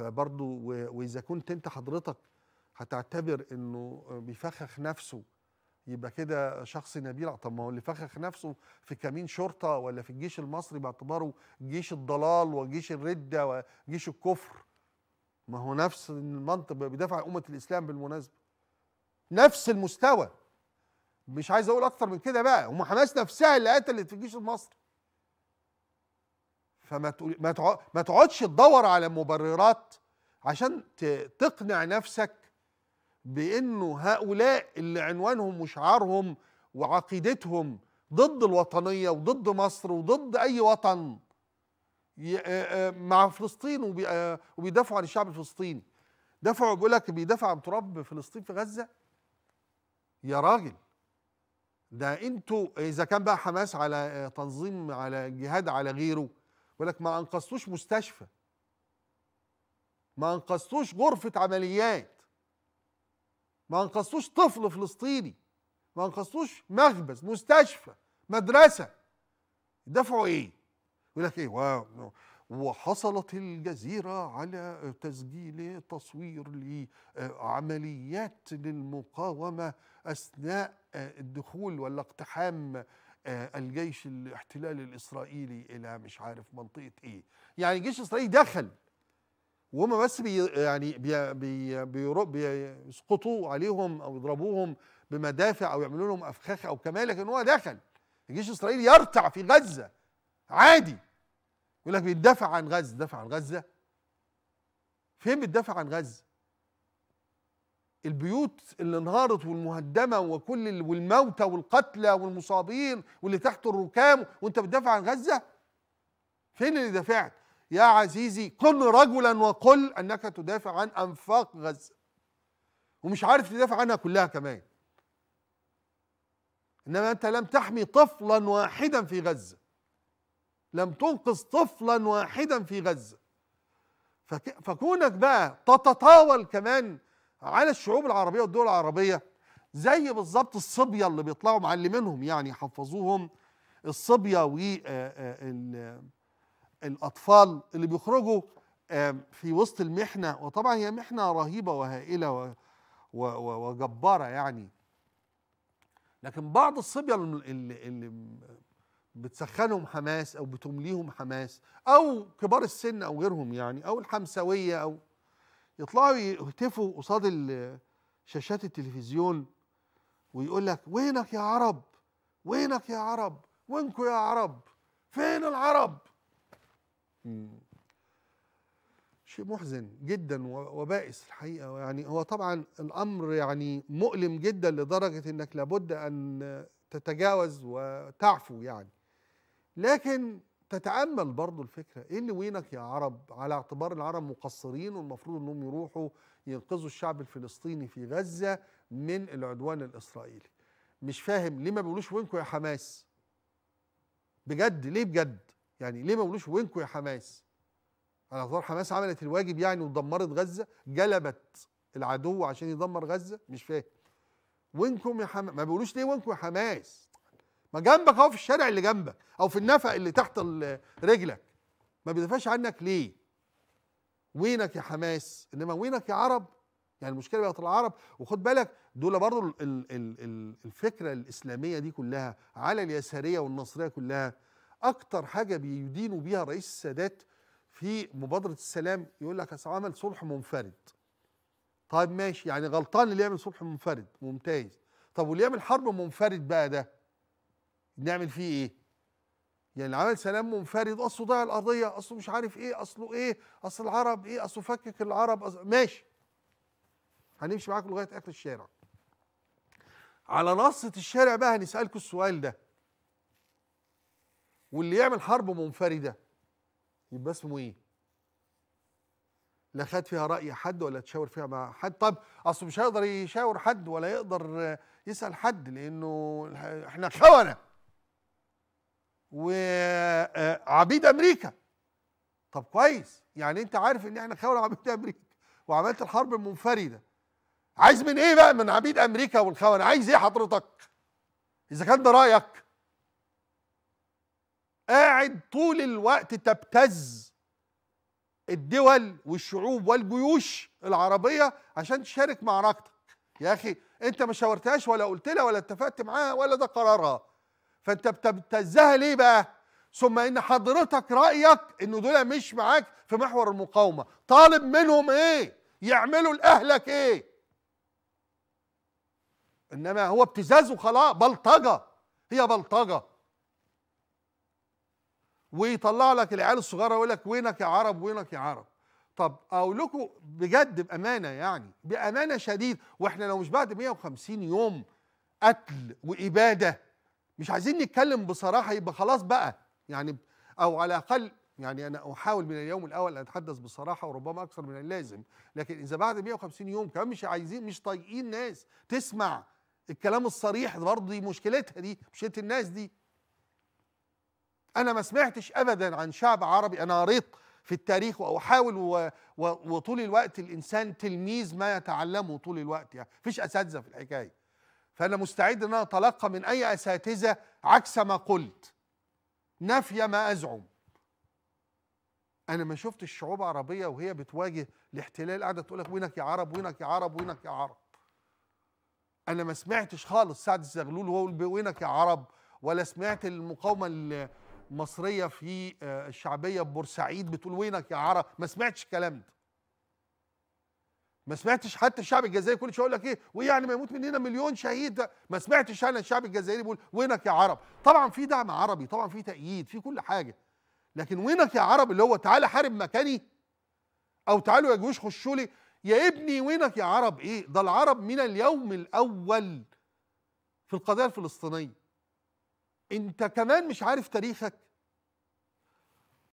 فبرضه وإذا كنت أنت حضرتك هتعتبر إنه بيفخخ نفسه يبقى كده شخص نبيل. طب ما هو اللي فخخ نفسه في كمين شرطة ولا في الجيش المصري باعتباره جيش الضلال وجيش الردة وجيش الكفر. ما هو نفس المنطق بيدافع عن أمة الإسلام بالمناسبة. نفس المستوى. مش عايز أقول أكتر من كده بقى. هم حماس نفسها اللي قتلت في الجيش المصري. فما ما ما تقعدش تدور على مبررات عشان تقنع نفسك بإنه هؤلاء اللي عنوانهم وشعارهم وعقيدتهم ضد الوطنية وضد مصر وضد أي وطن مع فلسطين وبي- وبيدافعوا عن الشعب الفلسطيني. دفعوا بيقول لك بيدافع عن تراب فلسطين في غزة؟ يا راجل. ده أنتوا إذا كان بقى حماس على تنظيم على جهاد على غيره يقول لك ما أنقذتوش مستشفى. ما أنقذتوش غرفة عمليات. ما أنقذتوش طفل فلسطيني. ما أنقذتوش مخبز مستشفى مدرسة. دفعوا إيه؟ يقول لك إيه؟ و- وحصلت الجزيرة على تسجيل تصوير لعمليات للمقاومة أثناء الدخول ولا اقتحام الجيش الاحتلال الإسرائيلي إلى مش عارف منطقة إيه. يعني الجيش الإسرائيلي دخل وهم بس بي يعني بي بي بيسقطوا عليهم أو يضربوهم بمدافع أو يعملوا لهم أفخاخ أو كمان لكن هو دخل. الجيش الإسرائيلي يرتع في غزة عادي. يقول لك بيدافع عن غزة دافع عن غزة. فين بتدافع عن غزة؟ البيوت اللي انهارت والمهدمة وكل ال- والموتى والقتلى والمصابين واللي تحت الركام وانت بتدافع عن غزة؟ فين اللي دافعت؟ يا عزيزي كن رجلا وقل أنك تدافع عن أنفاق غزة. ومش عارف تدافع عنها كلها كمان. إنما أنت لم تحمي طفلا واحدا في غزة. لم تنقذ طفلا واحدا في غزة. فك فكونك بقى تتطاول كمان على الشعوب العربية والدول العربية زي بالظبط الصبية اللي بيطلعوا معلمينهم يعني حفظوهم. الصبية وال الأطفال اللي بيخرجوا في وسط المحنة. وطبعا هي محنة رهيبة وهائلة و- و- و- وجبارة يعني. لكن بعض الصبية اللي بتسخنهم حماس أو بتمليهم حماس أو كبار السن أو غيرهم يعني أو الحمسويه أو يطلعوا يهتفوا قصاد شاشات التلفزيون ويقول لك وينك يا عرب؟ وينك يا عرب؟ وينكم يا عرب؟ فين العرب. شيء محزن جدا وبائس الحقيقة. يعني هو طبعا الأمر يعني مؤلم جدا لدرجة إنك لابد أن تتجاوز وتعفو يعني. لكن تتأمل برضو الفكرة. إيه اللي وينك يا عرب؟ على اعتبار العرب مقصرين والمفروض إنهم يروحوا ينقذوا الشعب الفلسطيني في غزة من العدوان الإسرائيلي. مش فاهم ليه ما بيقولوش وينكم يا حماس؟ بجد؟ ليه بجد؟ يعني ليه ما بيقولوش وينكم يا حماس؟ على اعتبار حماس عملت الواجب يعني ودمرت غزة جلبت العدو عشان يدمر غزة؟ مش فاهم. وينكم يا حماس ما بيقولوش ليه وينكم يا حماس؟ ما جنبك أهو في الشارع اللي جنبك أو في النفق اللي تحت رجلك. ما بيدافعش عنك ليه؟ وينك يا حماس؟ إنما وينك يا عرب؟ يعني المشكلة بقت العرب. وخد بالك دول برضو ال- ال- ال- ال- الفكرة الإسلامية دي كلها على اليسارية والنصرية كلها أكتر حاجة بيدينوا بيها رئيس السادات في مبادرة السلام يقول لك عمل صلح منفرد. طيب ماشي يعني غلطان اللي يعمل صلح منفرد. ممتاز. طب واللي يعمل حرب منفرد بقى ده؟ نعمل فيه إيه؟ يعني اللي عمل سلام منفرد. أصله ضيع القضية أصله مش عارف إيه أصله إيه أصل العرب إيه أصله فكك العرب أصل ماشي. هنمشي معاكم لغاية آخر الشارع. على نصة الشارع بقى هنسألكم السؤال ده. واللي يعمل حرب منفردة يبقى اسمه إيه؟ لا خد فيها رأي حد ولا تشاور فيها مع حد؟ طب أصله مش هيقدر يشاور حد ولا يقدر يسأل حد الح- إحنا خونة وعبيد أمريكا. طب كويس يعني أنت عارف إن إحنا خونة عبيد أمريكا وعملت الحرب المنفردة. عايز من إيه بقى؟ من عبيد أمريكا والخونه عايز إيه حضرتك؟ إذا كان ده رأيك. قاعد طول الوقت تبتز الدول والشعوب والجيوش العربية عشان تشارك معركتك. يا أخي أنت ما شاورتهاش ولا قلت لها ولا اتفقت معاها ولا ده قرارها. فانت بتبتزها ليه بقى؟ ثم ان حضرتك رأيك ان دول مش معاك في محور المقاومة. طالب منهم إيه؟ يعملوا لأهلك إيه؟ إنما هو ابتزاز وخلاص. بلطجة. هي بلطجة. ويطلع لك العيال الصغيرة يقول لك وينك يا عرب وينك يا عرب؟ طب أقول لكم بجد بأمانة يعني بأمانة شديد وإحنا لو مش بعد 150 يوم قتل وإبادة مش عايزين نتكلم بصراحة يبقى خلاص بقى. يعني أو على الأقل يعني أنا أحاول من اليوم الأول أن أتحدث بصراحة وربما أكثر من اللازم. لكن إذا بعد 150 يوم كمان مش عايزين مش طايقين ناس. تسمع الكلام الصريح برضه دي مشكلتها دي مشكله الناس دي. أنا ما سمعتش ابدا عن شعب عربي. أنا قريت في التاريخ وأحاول و... و... وطول الوقت الإنسان تلميذ ما يتعلمه طول الوقت. يعني مفيش أساتذة في الحكاية. فأنا مستعد إن أنا أتلقى من أي أساتذة عكس ما قلت. نفي ما أزعم. أنا ما شفتش شعوب عربية وهي بتواجه الاحتلال قاعدة تقول لك وينك يا عرب وينك يا عرب وينك يا عرب. أنا ما سمعتش خالص سعد الزغلول وهو وينك يا عرب ولا سمعت المقاومة المصرية في الشعبية ببورسعيد بتقول وينك يا عرب. ما سمعتش الكلام ده. ما سمعتش حتى الشعب الجزائري كل شوية يقول لك إيه؟ ويعني ما يموت مننا مليون شهيد. ما سمعتش أنا الشعب الجزائري بيقول وينك يا عرب؟ طبعا في دعم عربي طبعا في تأييد في كل حاجة. لكن وينك يا عرب؟ اللي هو تعالى حارب مكاني؟ أو تعالوا يا جيوش خشوا لي. يا ابني وينك يا عرب؟ إيه؟ ده العرب من اليوم الأول في القضية الفلسطينية. أنت كمان مش عارف تاريخك.